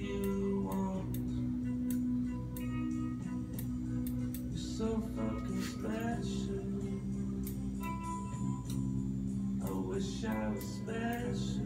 you want. You're so fucking special. I wish I was special.